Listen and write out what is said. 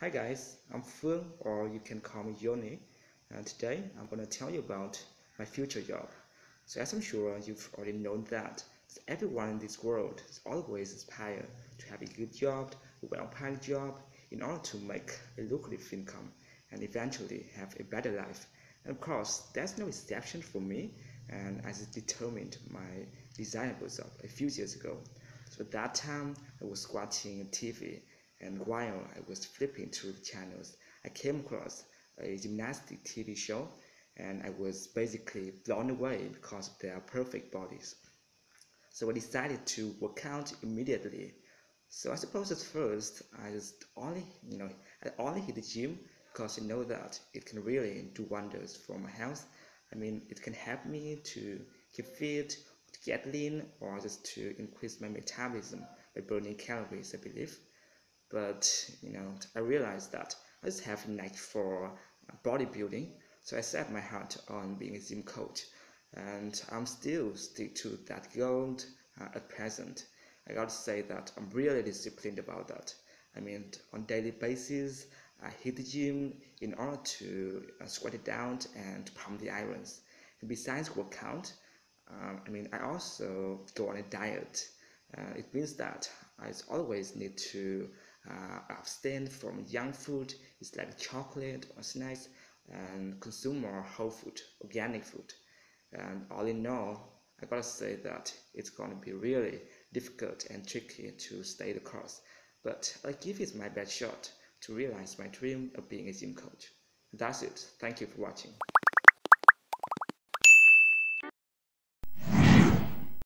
Hi guys, I'm Phương or you can call me Yoni and today I'm gonna tell you about my future job. So as I'm sure you've already known that everyone in this world is always aspire to have a good job, a well-paid job in order to make a lucrative income and eventually have a better life. And of course, there's no exception for me and as it determined my desirable job a few years ago. So at that time I was watching TV and while I was flipping through the channels, I came across a gymnastic TV show and I was basically blown away because of their perfect bodies. So I decided to work out immediately. So I suppose at first I just only, you know, I only hit the gym because I know that it can really do wonders for my health. I mean, it can help me to keep fit, to get lean, or just to increase my metabolism by burning calories, I believe but you know I realized that I just have a knack for bodybuilding so I set my heart on being a gym coach. And I'm still stick to that goal uh, at present. I gotta say that I'm really disciplined about that. I mean on daily basis I hit the gym in order to uh, it down and pump the irons. And besides workout um, I mean I also go on a diet. Uh, it means that I always need to uh, abstain from junk food, it's like chocolate or snacks, and consume more whole food, organic food. And all in all, I gotta say that it's gonna be really difficult and tricky to stay the course. But I give it my best shot to realize my dream of being a gym coach. That's it. Thank you for watching.